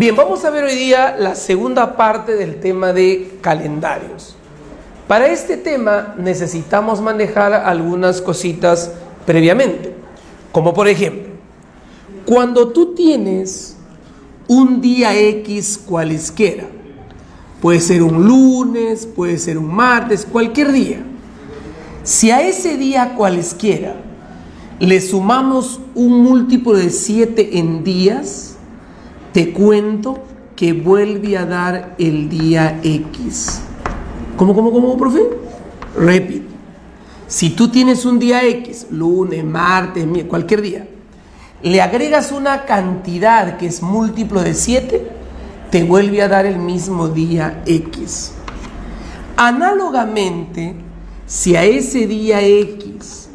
Bien, vamos a ver hoy día la segunda parte del tema de calendarios. Para este tema necesitamos manejar algunas cositas previamente, como por ejemplo, cuando tú tienes un día X cualesquiera, puede ser un lunes, puede ser un martes, cualquier día, si a ese día cualesquiera le sumamos un múltiplo de 7 en días, te cuento que vuelve a dar el día X. ¿Cómo, cómo, cómo, profe? Repito. Si tú tienes un día X, lunes, martes, cualquier día, le agregas una cantidad que es múltiplo de 7, te vuelve a dar el mismo día X. Análogamente, si a ese día X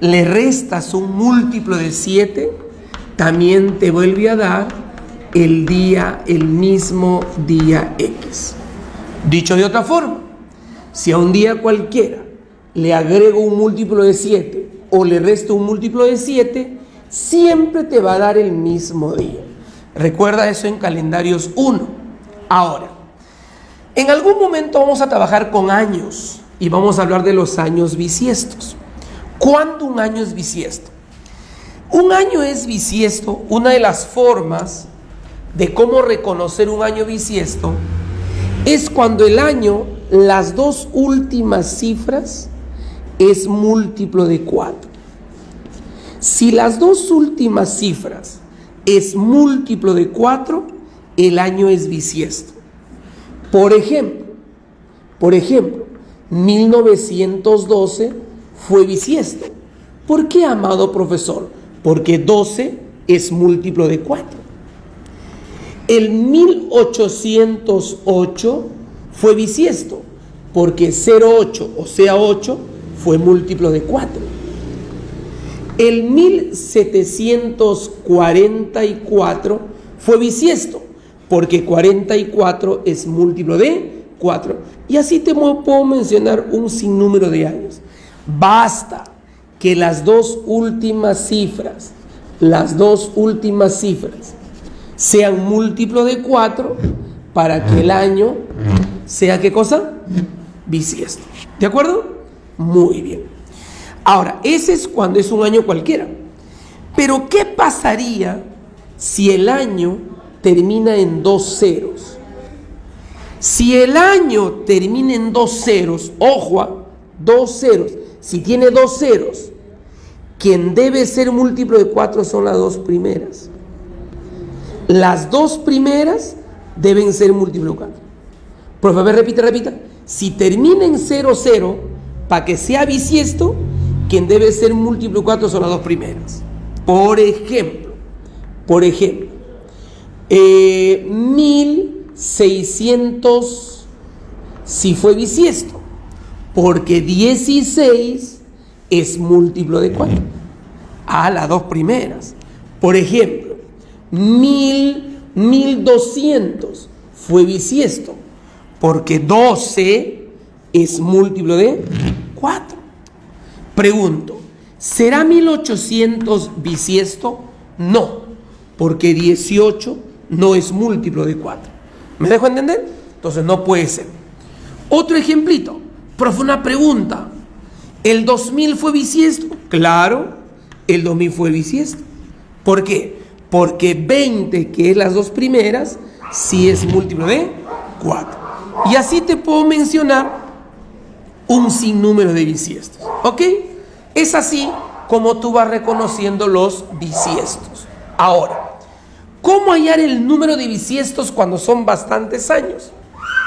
le restas un múltiplo de 7, también te vuelve a dar el día, el mismo día X. Dicho de otra forma, si a un día cualquiera le agrego un múltiplo de 7 o le resto un múltiplo de 7, siempre te va a dar el mismo día. Recuerda eso en calendarios 1. Ahora, en algún momento vamos a trabajar con años y vamos a hablar de los años bisiestos. ¿Cuándo un año es bisiesto? Un año es bisiesto, una de las formas de cómo reconocer un año bisiesto es cuando el año las dos últimas cifras es múltiplo de 4. Si las dos últimas cifras es múltiplo de 4, el año es bisiesto. Por ejemplo, por ejemplo, 1912 fue bisiesto. ¿Por qué, amado profesor? Porque 12 es múltiplo de 4. El 1808 fue bisiesto, porque 08, o sea 8, fue múltiplo de 4. El 1744 fue bisiesto, porque 44 es múltiplo de 4. Y así te puedo mencionar un sinnúmero de años. Basta que las dos últimas cifras, las dos últimas cifras, sean múltiplo de 4 para que el año sea qué cosa? Bisiesto. ¿De acuerdo? Muy bien. Ahora, ese es cuando es un año cualquiera. Pero ¿qué pasaría si el año termina en dos ceros? Si el año termina en dos ceros, ojo, dos ceros, si tiene dos ceros, quien debe ser múltiplo de 4 son las dos primeras. Las dos primeras deben ser múltiplo de 4. Por favor, repita, repita. Si termina en 0, 0, para que sea bisiesto, quien debe ser múltiplo de 4 son las dos primeras. Por ejemplo, por ejemplo, eh, 1600 si fue bisiesto, porque 16 es múltiplo de 4. A las dos primeras. Por ejemplo, mil, mil doscientos fue bisiesto, porque 12 es múltiplo de 4. Pregunto, ¿será 1800 bisiesto? No, porque 18 no es múltiplo de 4. ¿Me dejo entender? Entonces no puede ser. Otro ejemplito, profe, una pregunta. ¿El 2000 fue bisiesto? Claro, el 2000 fue bisiesto. ¿Por qué? Porque 20, que es las dos primeras, sí es múltiplo de 4. Y así te puedo mencionar un sinnúmero de bisiestos. ¿Ok? Es así como tú vas reconociendo los bisiestos. Ahora, ¿cómo hallar el número de bisiestos cuando son bastantes años?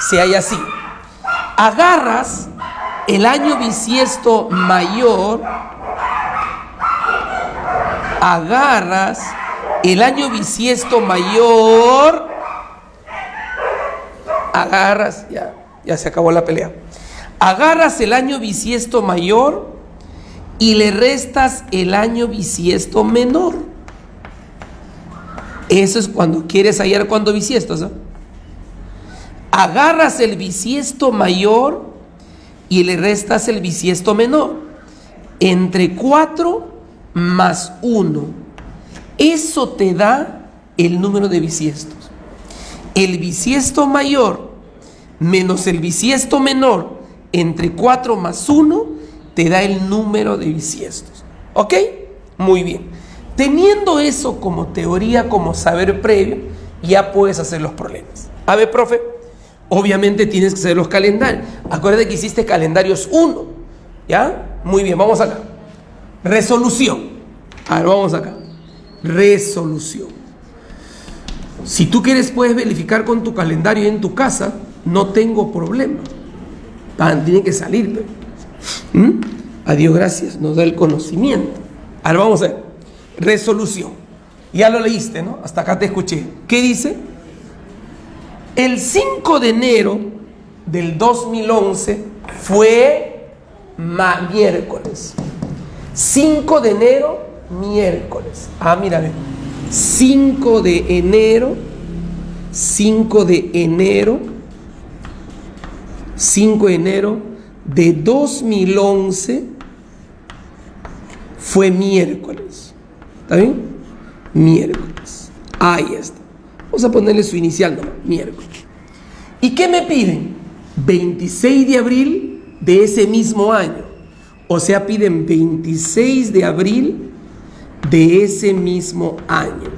Se halla así. Agarras el año bisiesto mayor, agarras el año bisiesto mayor, agarras, ya, ya se acabó la pelea, agarras el año bisiesto mayor y le restas el año bisiesto menor. Eso es cuando quieres hallar cuando bisiestos. Agarras el bisiesto mayor y le restas el bisiesto menor. Entre 4 más 1 eso te da el número de bisiestos. el bisiesto mayor menos el bisiesto menor entre 4 más 1 te da el número de bisiestos. ¿Ok? Muy bien. Teniendo eso como teoría, como saber previo, ya puedes hacer los problemas. A ver, profe, obviamente tienes que hacer los calendarios. Acuérdate que hiciste calendarios 1. ¿Ya? Muy bien, vamos acá. Resolución. A ver, vamos acá. Resolución. Si tú quieres, puedes verificar con tu calendario en tu casa. No tengo problema. Tiene que salir. ¿Mm? Adiós, gracias. Nos da el conocimiento. Ahora vamos a ver. Resolución. Ya lo leíste, ¿no? Hasta acá te escuché. ¿Qué dice? El 5 de enero del 2011 fue miércoles. 5 de enero, miércoles. Ah, mira, 5 de enero, 5 de enero, 5 de enero de 2011 fue miércoles. ¿Está bien? Miércoles. Ahí está. Vamos a ponerle su inicial nomás, miércoles. ¿Y qué me piden? 26 de abril de ese mismo año. O sea, piden 26 de abril de ese mismo año.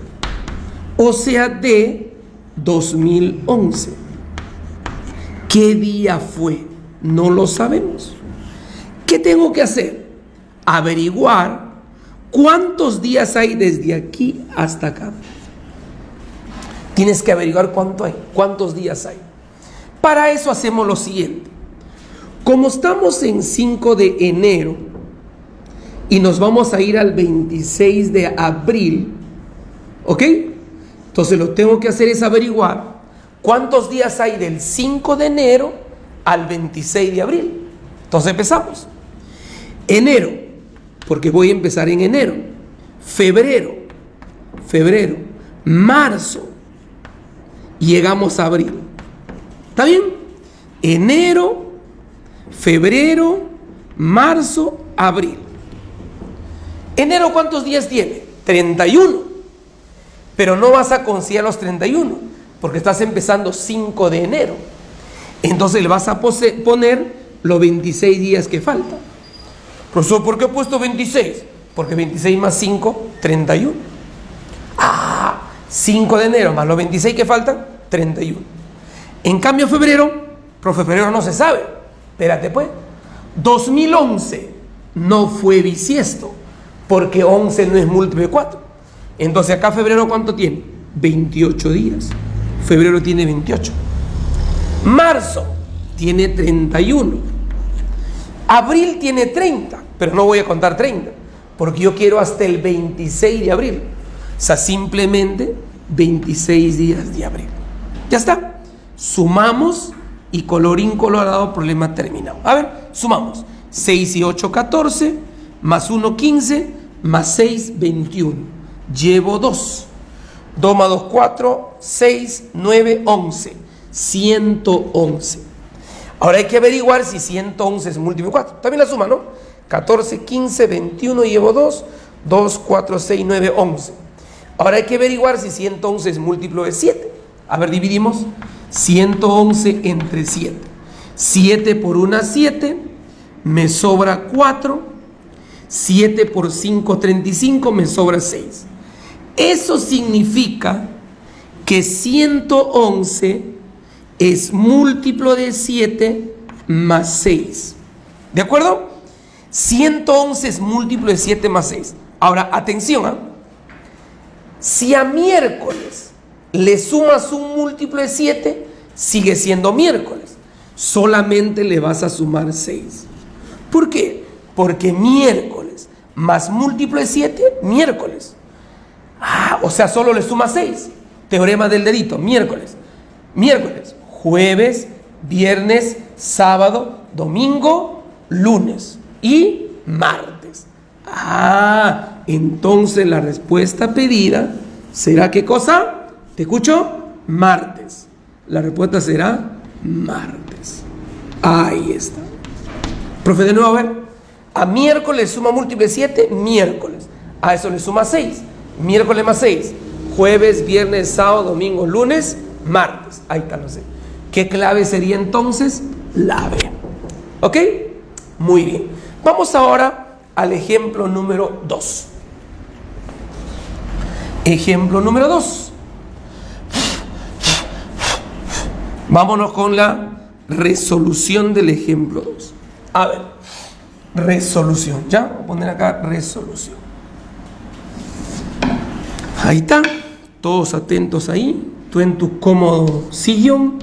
O sea, de 2011. ¿Qué día fue? No lo sabemos. ¿Qué tengo que hacer? Averiguar cuántos días hay desde aquí hasta acá. Tienes que averiguar cuánto hay, cuántos días hay. Para eso hacemos lo siguiente. Como estamos en 5 de enero y nos vamos a ir al 26 de abril, ¿ok? Entonces lo tengo que hacer es averiguar cuántos días hay del 5 de enero al 26 de abril. Entonces empezamos. Enero, porque voy a empezar en enero. Febrero, febrero, marzo, llegamos a abril. ¿Está bien? Enero, febrero, marzo, abril. Enero, ¿cuántos días tiene? 31. Pero no vas a considerar los 31, porque estás empezando 5 de enero. Entonces le vas a poner los 26 días que faltan. Profesor, ¿por qué he puesto 26? Porque 26 más 5, 31. Ah, 5 de enero más los 26 que faltan, 31. En cambio, febrero, profe, febrero no se sabe. Espérate, pues. 2011 no fue bisiesto, porque 11 no es múltiplo de 4. Entonces, acá febrero, ¿cuánto tiene? 28 días. Febrero tiene 28. Marzo tiene 31. Abril tiene 30, pero no voy a contar 30, porque yo quiero hasta el 26 de abril. O sea, simplemente 26 días de abril. Ya está. Sumamos y colorín colorado, problema terminado. A ver, sumamos. 6 y 8, 14, más 1, 15, más 6, 21. Llevo 2. 2 más 2, 4, 6, 9, 11. 111. Ahora hay que averiguar si 111 es múltiplo de 4. También la suma, ¿no? 14, 15, 21, llevo 2. 2, 4, 6, 9, 11. Ahora hay que averiguar si 111 es múltiplo de 7. A ver, dividimos 111 entre 7. 7 por 1, 7. Me sobra 4. 7 por 5, 35. Me sobra 6. Eso significa que 111 es múltiplo de 7 más 6. ¿De acuerdo? 111 es múltiplo de 7 más 6. Ahora, atención. ¿eh? Si a miércoles le sumas un múltiplo de 7, sigue siendo miércoles. Solamente le vas a sumar 6. ¿Por qué? Porque miércoles más múltiplo de 7, miércoles. Ah, o sea, solo le suma 6. Teorema del dedito, miércoles. Miércoles jueves, viernes, sábado, domingo, lunes y martes. Ah, entonces la respuesta pedida será qué cosa? ¿Te escucho? Martes. La respuesta será martes. Ahí está. Profe, de nuevo, a ver. A miércoles suma múltiple 7, miércoles. A eso le suma 6. Miércoles más 6. Jueves, viernes, sábado, domingo, lunes, martes. Ahí está, no sé. ¿Qué clave sería entonces? La B. ¿Ok? Muy bien. Vamos ahora al ejemplo número 2. Ejemplo número 2. Vámonos con la resolución del ejemplo 2. A ver, resolución. ¿Ya? Voy a poner acá resolución. Ahí está. Todos atentos ahí. Tú en tu cómodo sillón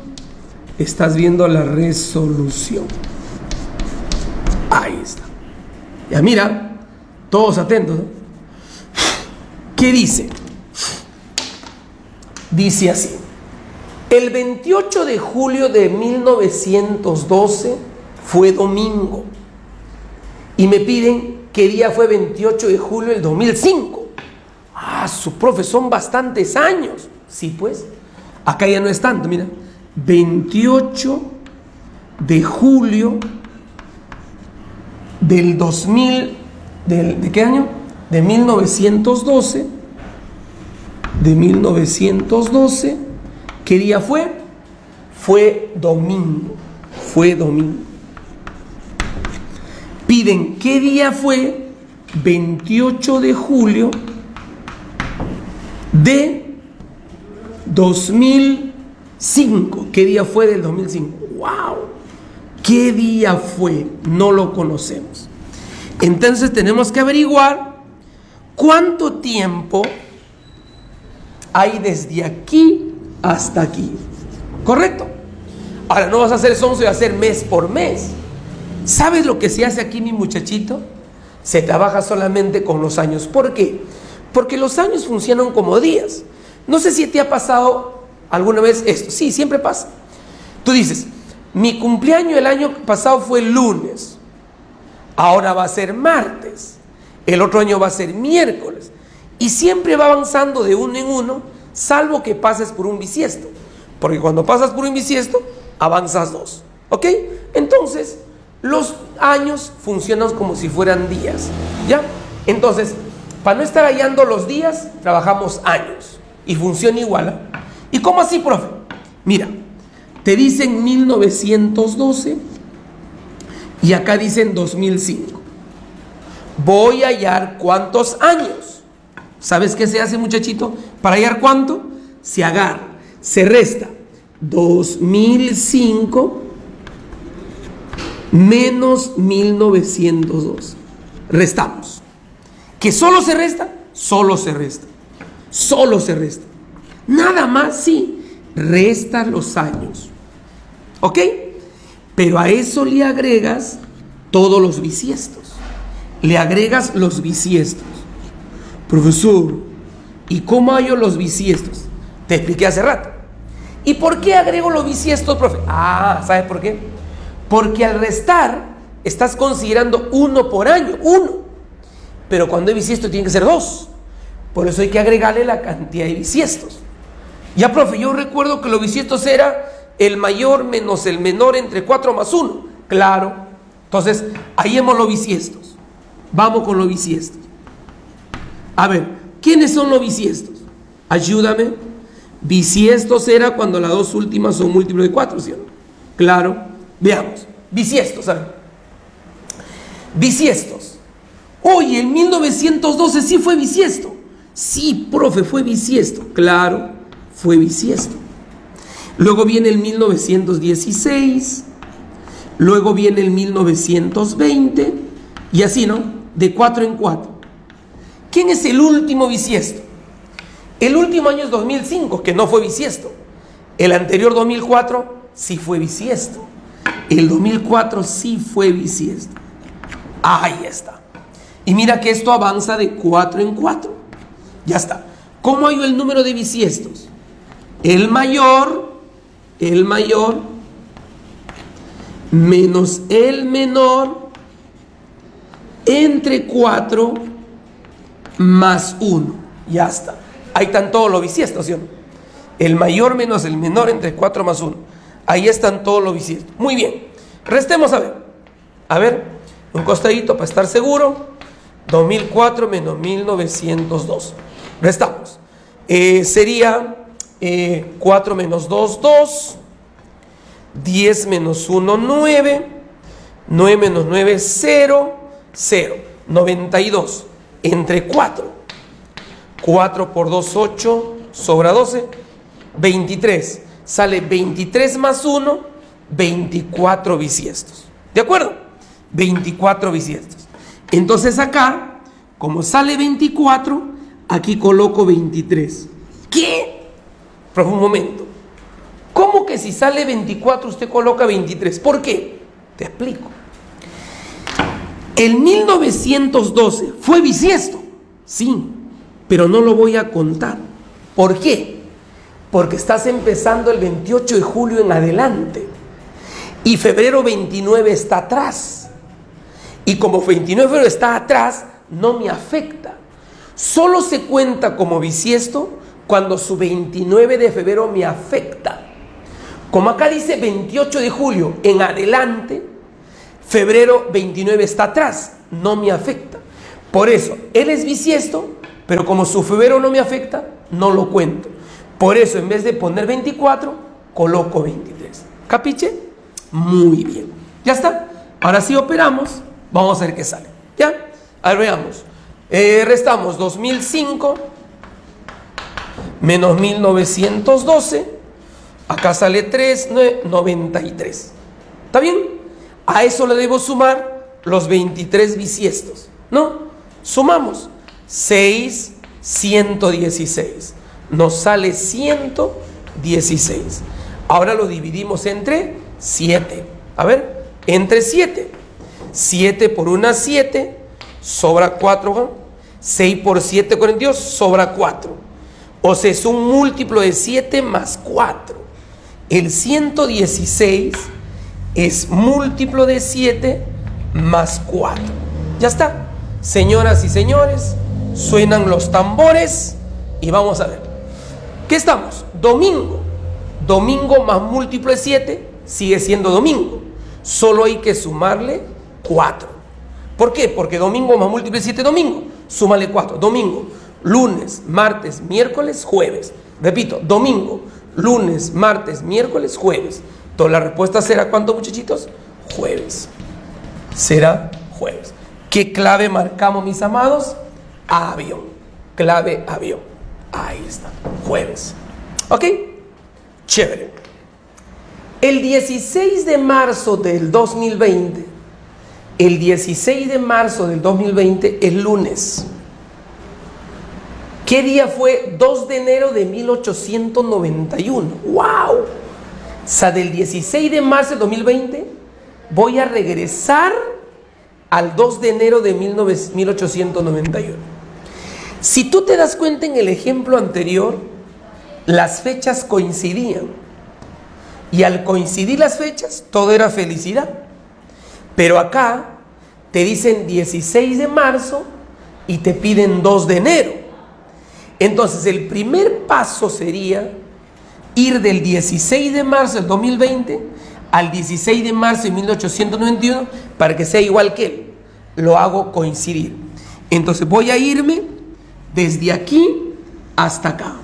estás viendo la resolución. Ahí está. Ya mira, todos atentos. ¿Qué dice? Dice así. El 28 de julio de 1912 fue domingo. Y me piden qué día fue 28 de julio del 2005. Ah, su profe, son bastantes años. Sí, pues. Acá ya no es tanto, mira. 28 de julio del 2000, ¿de qué año? De 1912. De 1912. ¿Qué día fue? Fue domingo. Fue domingo. Piden, ¿qué día fue? 28 de julio de 2005. ¿Qué día fue del 2005? ¡Wow! ¿Qué día fue? No lo conocemos. Entonces tenemos que averiguar cuánto tiempo hay desde aquí hasta aquí. ¿Correcto? Ahora no vas a hacer sonso y hacer mes por mes. ¿Sabes lo que se hace aquí, mi muchachito? Se trabaja solamente con los años. ¿Por qué? Porque los años funcionan como días. No sé si te ha pasado alguna vez esto. Sí, siempre pasa. Tú dices, mi cumpleaños el año pasado fue lunes. Ahora va a ser martes. El otro año va a ser miércoles. Y siempre va avanzando de uno en uno, salvo que pases por un bisiesto. Porque cuando pasas por un bisiesto, avanzas dos. ¿Ok? Entonces, los años funcionan como si fueran días. ¿Ya? Entonces, para no estar hallando los días, trabajamos años. Y funciona igual. ¿ah? ¿Y cómo así, profe? Mira, te dicen 1912 y acá dicen 2005. Voy a hallar cuántos años. ¿Sabes qué se hace, muchachito? Para hallar cuánto, se agarra, se resta 2005 menos 1902. Restamos. ¿Que solo se resta? Solo se resta. Solo se resta. Nada más, sí. Resta los años. ¿Ok? Pero a eso le agregas todos los bisiestos. Le agregas los bisiestos. Profesor, ¿y cómo hallo los bisiestos? Te expliqué hace rato. ¿Y por qué agrego los bisiestos, profe? Ah, ¿sabes por qué? Porque al restar estás considerando uno por año, uno. Pero cuando hay bisiesto tiene que ser dos. Por eso hay que agregarle la cantidad de bisiestos. Ya, profe, yo recuerdo que los bisiestos era el mayor menos el menor entre 4 más 1. Claro. Entonces, ahí hemos los bisiestos. Vamos con los bisiestos. A ver, ¿quiénes son los bisiestos? Ayúdame. Bisiestos era cuando las dos últimas son múltiplos de 4, ¿sí Claro. Veamos. Bisiestos, ver. Bisiestos. Oye, en 1912 sí fue bisiesto. Sí, profe, fue bisiesto. Claro, fue bisiesto. Luego viene el 1916. Luego viene el 1920. Y así, ¿no? De cuatro en cuatro. ¿Quién es el último bisiesto? El último año es 2005, que no fue bisiesto. El anterior 2004 sí fue bisiesto. El 2004 sí fue bisiesto. Ahí está. Y mira que esto avanza de 4 en 4. Ya está. ¿Cómo hay el número de bisiestos? El mayor, el mayor, menos el menor, entre 4 más 1. Ya está. Ahí están todos los bisiestos, ¿sí? El mayor menos el menor entre 4 más 1. Ahí están todos los bisiestos. Muy bien. Restemos a ver. A ver, un costadito para estar seguro. 2004 menos 1902. Restamos. Eh, sería 4 menos 2, 2. 10 menos 1, 9. 9 menos 9, 0. 0. 92 entre 4. 4 por 2, 8. Sobra 12. 23. Sale 23 más 1, 24 bisiestos. ¿De acuerdo? 24 bisiestos. Entonces acá, como sale 24, aquí coloco 23. ¿Qué? Pero un momento. ¿Cómo que si sale 24 usted coloca 23? ¿Por qué? Te explico. El 1912 fue bisiesto, sí, pero no lo voy a contar. ¿Por qué? Porque estás empezando el 28 de julio en adelante y febrero 29 está atrás. Y como 29 de febrero está atrás, no me afecta. Solo se cuenta como bisiesto cuando su 29 de febrero me afecta. Como acá dice 28 de julio en adelante, febrero 29 está atrás, no me afecta. Por eso, él es bisiesto, pero como su febrero no me afecta, no lo cuento. Por eso, en vez de poner 24, coloco 23. ¿Capiche? Muy bien. ¿Ya está? Ahora sí operamos. Vamos a ver qué sale. ¿Ya? A veamos. Eh, restamos 2005 menos 1912. Acá sale 3, 93. ¿Está bien? A eso le debo sumar los 23 bisiestos. ¿No? Sumamos. 6, 116. Nos sale 116. Ahora lo dividimos entre 7. A ver, entre 7. 7 por 1, 7. Sobra 4. 6 por 7, 42. Sobra 4. O sea, es un múltiplo de 7 más 4. El 116 es múltiplo de 7 más 4. Ya está. Señoras y señores, suenan los tambores y vamos a ver. ¿Qué estamos? Domingo. Domingo más múltiplo de 7 sigue siendo domingo. Solo hay que sumarle 4. ¿Por qué? Porque domingo más múltiplo de 7 domingo. Súmale 4. Domingo, lunes, martes, miércoles, jueves. Repito, domingo, lunes, martes, miércoles, jueves. Entonces la respuesta será ¿cuánto muchachitos? Jueves. Será jueves. ¿Qué clave marcamos mis amados? Avión. Clave avión. Ahí está. Jueves. ¿Ok? Chévere. El 16 de marzo del 2020, el 16 de marzo del 2020 es lunes. ¿Qué día fue? 2 de enero de 1891. ¡Wow! O sea, del 16 de marzo de 2020 voy a regresar al 2 de enero de 1891. Si tú te das cuenta en el ejemplo anterior, las fechas coincidían. Y al coincidir las fechas, todo era felicidad. Pero acá te dicen 16 de marzo y te piden 2 de enero. Entonces, el primer paso sería ir del 16 de marzo del 2020 al 16 de marzo de 1891 para que sea igual que él. Lo hago coincidir. Entonces voy a irme desde aquí hasta acá.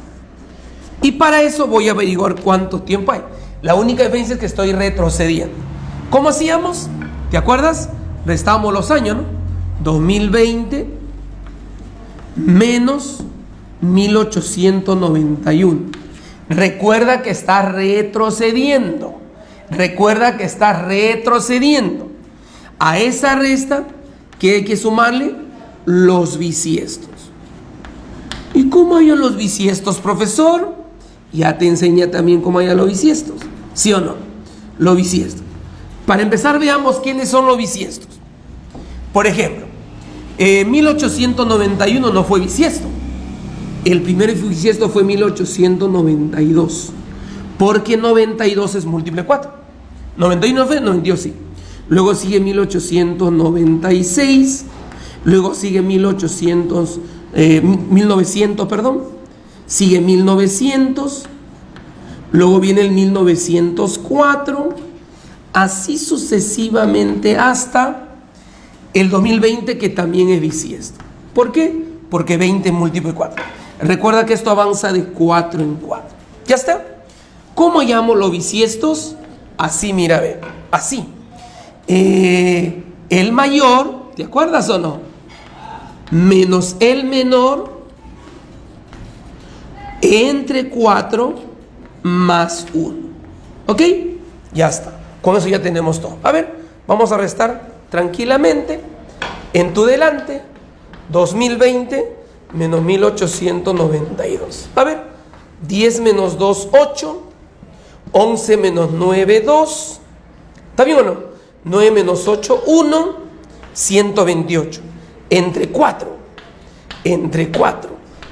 Y para eso voy a averiguar cuánto tiempo hay. La única diferencia es que estoy retrocediendo. ¿Cómo hacíamos? ¿Te acuerdas? Restamos los años, ¿no? 2020 menos 1891. Recuerda que está retrocediendo. Recuerda que está retrocediendo. A esa resta, que hay que sumarle? Los bisiestos. ¿Y cómo hay los bisiestos, profesor? Ya te enseña también cómo hay los bisiestos. ¿Sí o no? Los bisiestos. Para empezar, veamos quiénes son los bisiestos. Por ejemplo, 1891 no fue bisiesto. El primer bisiesto fue 1892. Porque 92 es múltiple de 4. 91 fue, 92 sí. Luego sigue 1896. Luego sigue 1800, 1900, perdón. Sigue 1900. Luego viene el 1904. Así sucesivamente hasta el 2020 que también es bisiesto. ¿Por qué? Porque 20 múltiplo de 4. Recuerda que esto avanza de 4 en 4. ¿Ya está? ¿Cómo llamo los bisiestos? Así, mira, ve, así. Eh, el mayor, ¿te acuerdas o no? Menos el menor entre 4 más 1. ¿Ok? Ya está. Con eso ya tenemos todo. A ver, vamos a restar tranquilamente. En tu delante, 2020 menos 1892. A ver, 10 menos 2, 8. 11 menos 9, 2. ¿Está bien o no? 9 menos 8, 1. 128. Entre 4. Entre 4.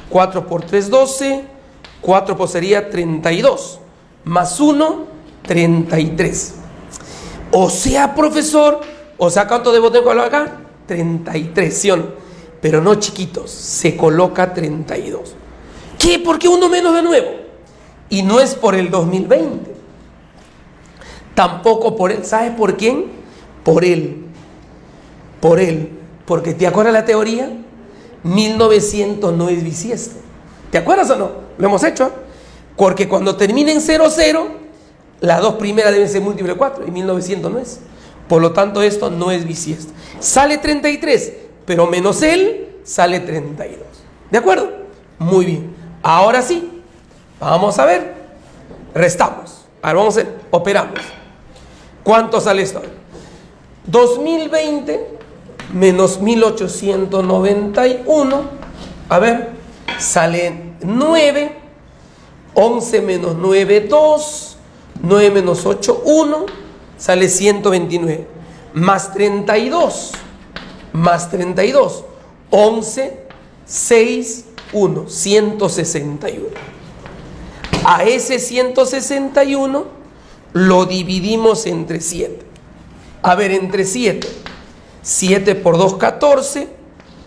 4 por 3, 12. 4 pues sería 32. Más 1, 33. O sea, profesor, o sea, ¿cuánto debo tener acá? 33, ¿sí o no? Pero no chiquitos, se coloca 32. ¿Qué? ¿Por qué uno menos de nuevo? Y no es por el 2020. Tampoco por él. ¿Sabes por quién? Por él. Por él. Porque ¿te acuerdas la teoría? 1900 no es bisiesto. ¿Te acuerdas o no? Lo hemos hecho. Porque cuando termina en 0, 0, las dos primeras deben ser múltiples de 4 y 1900 no es. Por lo tanto, esto no es bisiesto. Sale 33, pero menos él sale 32. ¿De acuerdo? Muy bien. Ahora sí, vamos a ver. Restamos. Ahora vamos a ver, operamos. ¿Cuánto sale esto? 2020 menos 1891. A ver, sale 9. 11 menos 9, 2. 9 menos 8, 1. Sale 129. Más 32. Más 32. 11, 6, 1. 161. A ese 161 lo dividimos entre 7. A ver, entre 7. 7 por 2, 14.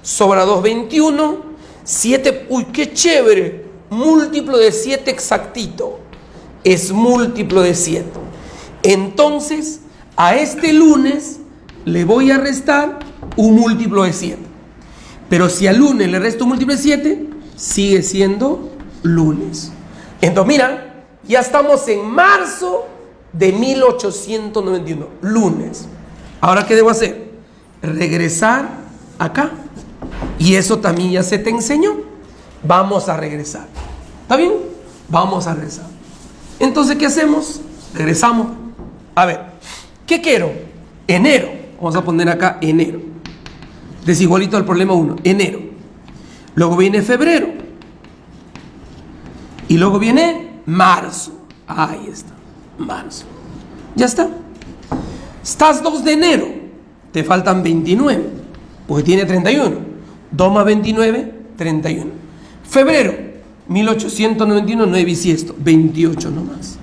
Sobra 2, 21. 7, uy, qué chévere. Múltiplo de 7 exactito. Es múltiplo de 7. Entonces, a este lunes le voy a restar un múltiplo de 7. Pero si al lunes le resto un múltiplo de 7, sigue siendo lunes. Entonces, mira, ya estamos en marzo de 1891, lunes. Ahora, ¿qué debo hacer? Regresar acá. Y eso también ya se te enseñó. Vamos a regresar. ¿Está bien? Vamos a regresar. Entonces, ¿qué hacemos? Regresamos. A ver, ¿qué quiero? Enero. Vamos a poner acá enero. Desigualito al problema 1. Enero. Luego viene febrero. Y luego viene marzo. Ahí está. Marzo. Ya está. Estás 2 de enero. Te faltan 29. Porque tiene 31. 2 más 29, 31. Febrero, 1891, 9 bisiesto. 28 nomás.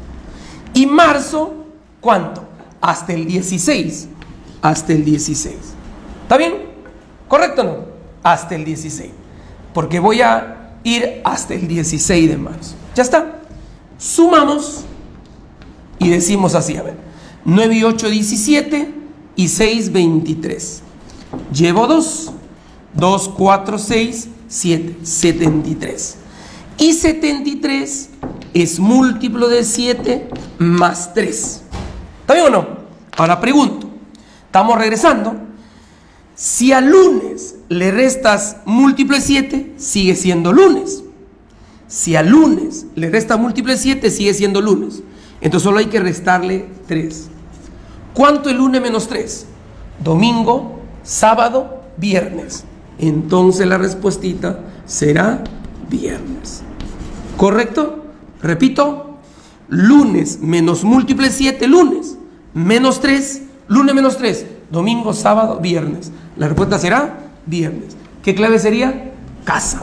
Y marzo, ¿cuánto? Hasta el 16. Hasta el 16. ¿Está bien? ¿Correcto o no? Hasta el 16. Porque voy a ir hasta el 16 de marzo. Ya está. Sumamos y decimos así, a ver. 9 y 8, 17 y 6, 23. Llevo 2. 2, 4, 6, 7. 73. Y 73 es múltiplo de 7 más 3. ¿Está bien o no? Ahora pregunto. Estamos regresando. Si al lunes le restas múltiplo de 7, sigue siendo lunes. Si al lunes le resta múltiplo de 7, sigue siendo lunes. Entonces solo hay que restarle 3. ¿Cuánto es lunes menos 3? Domingo, sábado, viernes. Entonces la respuestita será viernes. ¿Correcto? Repito, lunes menos múltiple 7, lunes, menos 3, lunes menos 3, domingo, sábado, viernes. La respuesta será viernes. ¿Qué clave sería? Casa.